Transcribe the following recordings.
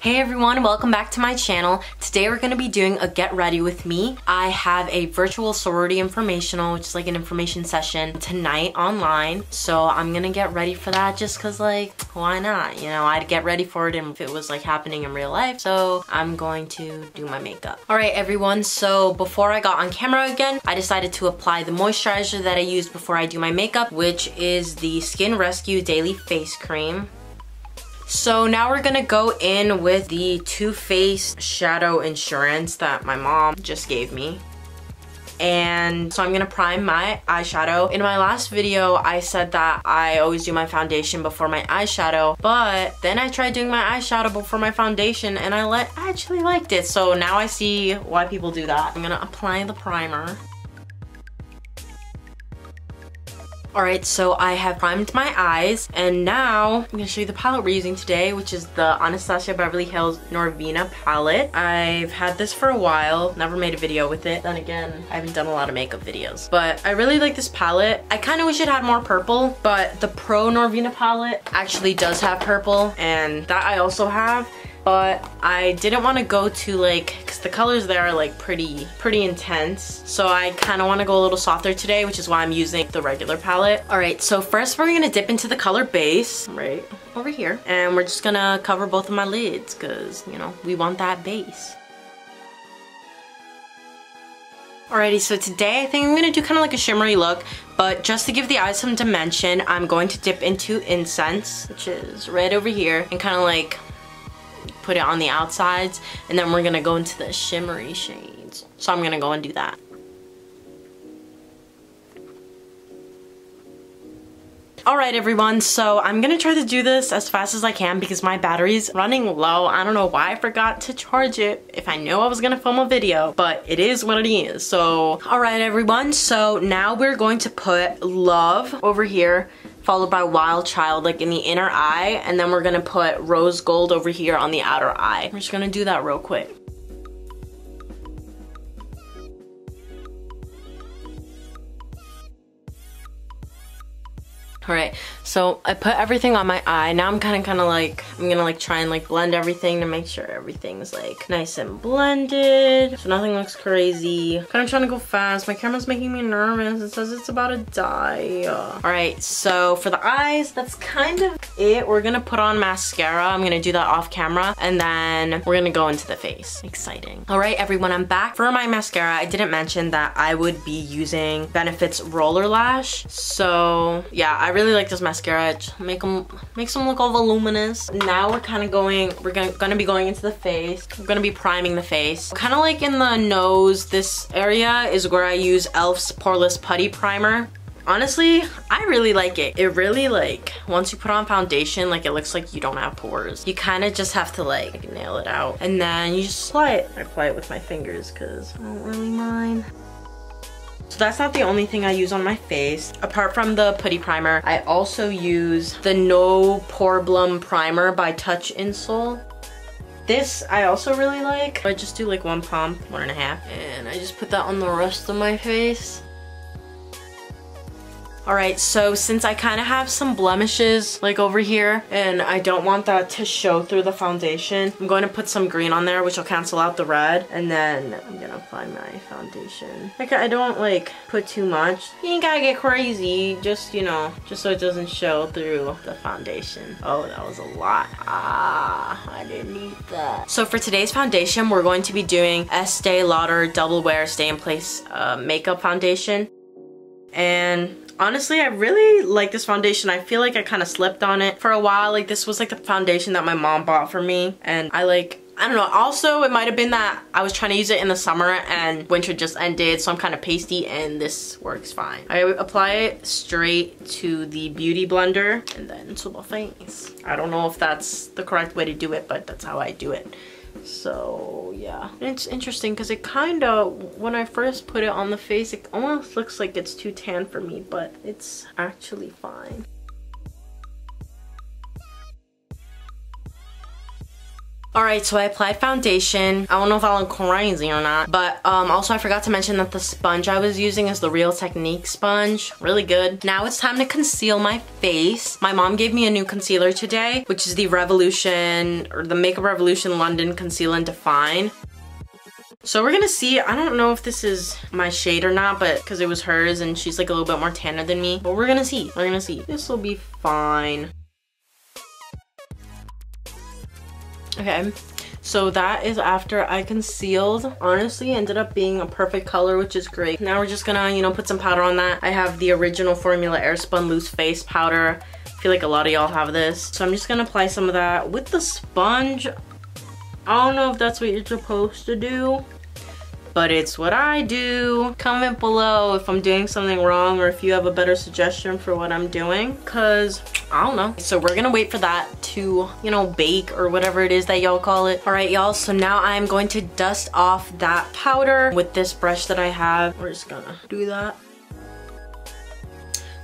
Hey everyone, welcome back to my channel. Today we're to be doing a get ready with me. I have a virtual sorority informational, which is like an information session tonight online. So I'm to get ready for that just cause like, why not? You know, I'd get ready for it if it was like happening in real life. So I'm going to do my makeup. All right everyone, so before I got on camera again, I decided to apply the moisturizer that I used before I do my makeup, which is the Skin Rescue Daily Face Cream. So now we're gonna go in with the Too Faced Shadow Insurance that my mom just gave me. And so I'm gonna prime my eyeshadow. In my last video, I said that I always do my foundation before my eyeshadow, but then I tried doing my eyeshadow before my foundation and I let, actually liked it. So now I see why people do that. I'm gonna apply the primer. Alright, so I have primed my eyes and now I'm to show you the palette we're using today, which is the Anastasia Beverly Hills Norvina palette. I've had this for a while, never made a video with it. Then again, I haven't done a lot of makeup videos. But I really like this palette. I kind of wish it had more purple, but the Pro Norvina palette actually does have purple and that I also have but I didn't want to go to like because the colors there are like pretty pretty intense. So I kind of want to go a little softer today which is why I'm using the regular palette. All right so first we're gonna dip into the color base. Right over here. And we're just gonna cover both of my lids because you know we want that base. Alrighty, so today I think I'm gonna do kind of like a shimmery look, but just to give the eyes some dimension, I'm going to dip into Incense, which is right over here, and kind of like put it on the outsides and then we're gonna go into the shimmery shades. So I'm gonna go and do that. Alright everyone, so I'm gonna try to do this as fast as I can because my battery's running low. I don't know why I forgot to charge it if I knew I was gonna film a video, but it is what it is. So, alright everyone, so now we're going to put Love over here followed by Wild Child like in the inner eye and then we're gonna put Rose Gold over here on the outer eye. We're just gonna do that real quick. All right, so I put everything on my eye. Now I'm kind of, kind of like, I'm gonna like try and like blend everything to make sure everything's like nice and blended. So nothing looks crazy. Kind of trying to go fast. My camera's making me nervous. It says it's about to die. All right, so for the eyes, that's kind of it. We're gonna put on mascara. I'm gonna do that off camera. And then we're gonna go into the face. Exciting. All right, everyone, I'm back. For my mascara, I didn't mention that I would be using Benefit's Roller Lash. So yeah, I really really like this mascara. Make them makes them look all voluminous. Now we're kind of going, we're gonna, gonna be going into the face. We're gonna be priming the face. Kind of like in the nose, this area is where I use e.l.f.'s Poreless Putty Primer. Honestly, I really like it. It really like, once you put on foundation, like it looks like you don't have pores. You kind of just have to like nail it out. And then you just apply it. I apply it with my fingers because I don't really mind. So that's not the only thing I use on my face. Apart from the putty primer, I also use the No Poreblem Primer by Touch In Sol. This I also really like. I just do like one pump, one and a half, and I just put that on the rest of my face. Alright, so since I kind of have some blemishes like over here and I don't want that to show through the foundation, I'm going to put some green on there which will cancel out the red and then I'm to apply my foundation. Like I don't like put too much. You ain't gotta get crazy, just you know, just so it doesn't show through the foundation. Oh, that was a lot. Ah, I didn't need that. So for today's foundation, we're going to be doing Estee Lauder Double Wear Stay in Place uh, Makeup Foundation. And honestly, I really like this foundation. I feel like I kind of slipped on it for a while. Like this was like the foundation that my mom bought for me. And I like, I don't know. Also, it might have been that I was trying to use it in the summer and winter just ended. So I'm kind of pasty and this works fine. I apply it straight to the Beauty Blender and then to the face. I don't know if that's the correct way to do it, but that's how I do it. So yeah, it's interesting because it kind of, when I first put it on the face, it almost looks like it's too tan for me, but it's actually fine. Alright, so I applied foundation. I don't know if I look crazy or not, but um, also I forgot to mention that the sponge I was using is the Real Technique sponge. Really good. Now it's time to conceal my face. My mom gave me a new concealer today, which is the Revolution, or the Makeup Revolution London Conceal and Define. So we're gonna see, I don't know if this is my shade or not, but because it was hers and she's like a little bit more tanner than me, but we're gonna see, we're gonna see. This will be fine. Okay, so that is after I concealed. Honestly, ended up being a perfect color, which is great. Now we're just gonna, you know, put some powder on that. I have the original Formula Airspun Loose Face Powder. I feel like a lot of y'all have this. So I'm just gonna apply some of that with the sponge. I don't know if that's what you're supposed to do but it's what I do. Comment below if I'm doing something wrong or if you have a better suggestion for what I'm doing because I don't know. So we're gonna wait for that to, you know, bake or whatever it is that y'all call it. All right, y'all, so now I'm going to dust off that powder with this brush that I have. We're just gonna do that.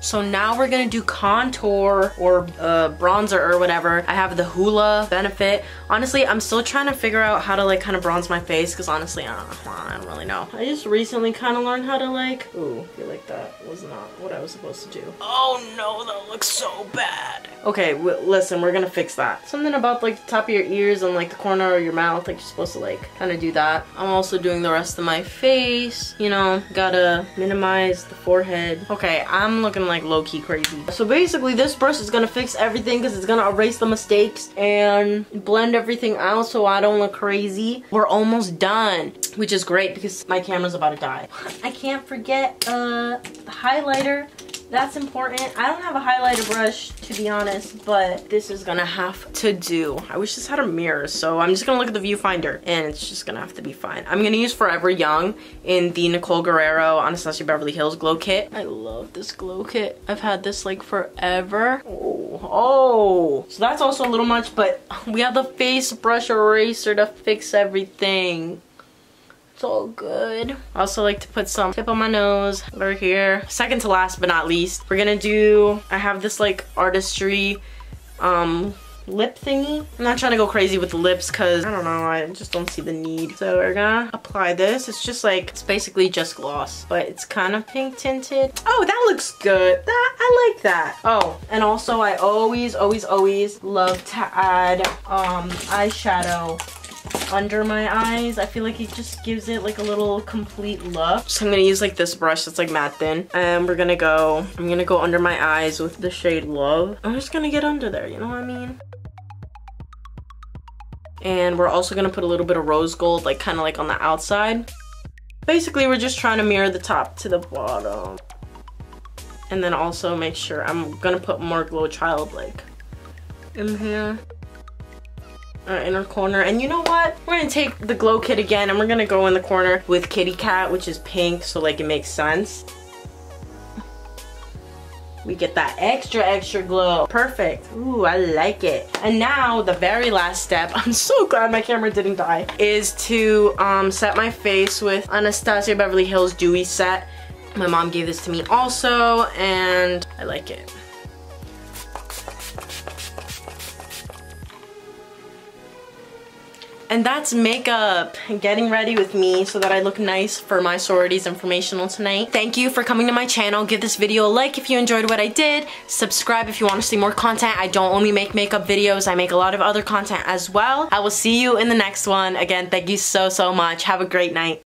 So now we're gonna do contour or uh, bronzer or whatever. I have the Hoola Benefit. Honestly, I'm still trying to figure out how to like kind of bronze my face because honestly, I don't, I don't really know. I just recently kind of learned how to like, ooh, I feel like that was not what I was supposed to do. Oh no, that looks so bad. Okay, listen, we're gonna fix that. Something about like the top of your ears and like the corner of your mouth, like you're supposed to like kind of do that. I'm also doing the rest of my face, you know, gotta minimize the forehead. Okay, I'm looking like low-key crazy. So basically this brush is gonna fix everything because it's gonna erase the mistakes and blend everything out so I don't look crazy. We're almost done, which is great because my camera's about to die. I can't forget uh, the highlighter that's important. I don't have a highlighter brush to be honest, but this is gonna have to do. I wish this had a mirror, so I'm just gonna look at the viewfinder and it's just gonna have to be fine. I'm gonna use Forever Young in the Nicole Guerrero Anastasia Beverly Hills Glow Kit. I love this glow kit. I've had this like forever. Oh, oh. So that's also a little much, but we have the face brush eraser to fix everything. It's all good. I also like to put some tip on my nose over here. Second to last but not least, we're gonna do, I have this like artistry um, lip thingy. I'm not trying to go crazy with the lips because I don't know, I just don't see the need. So we're gonna apply this. It's just like, it's basically just gloss, but it's kind of pink tinted. Oh, that looks good. That I like that. Oh, and also I always, always, always love to add um, eyeshadow under my eyes. I feel like it just gives it like a little complete look. So I'm gonna use like this brush that's like matte thin. And we're gonna go, I'm gonna go under my eyes with the shade Love. I'm just gonna get under there, you know what I mean? And we're also gonna put a little bit of rose gold, like kind of like on the outside. Basically, we're just trying to mirror the top to the bottom. And then also make sure, I'm gonna put more Glow Childlike in here our inner corner. And you know what? We're gonna take the glow kit again and we're gonna go in the corner with Kitty Cat, which is pink, so like it makes sense. We get that extra, extra glow. Perfect. Ooh, I like it. And now the very last step, I'm so glad my camera didn't die, is to um, set my face with Anastasia Beverly Hills Dewy Set. My mom gave this to me also, and I like it. And that's makeup. Getting ready with me so that I look nice for my sororities informational tonight. Thank you for coming to my channel. Give this video a like if you enjoyed what I did. Subscribe if you want to see more content. I don't only make makeup videos. I make a lot of other content as well. I will see you in the next one. Again, thank you so, so much. Have a great night.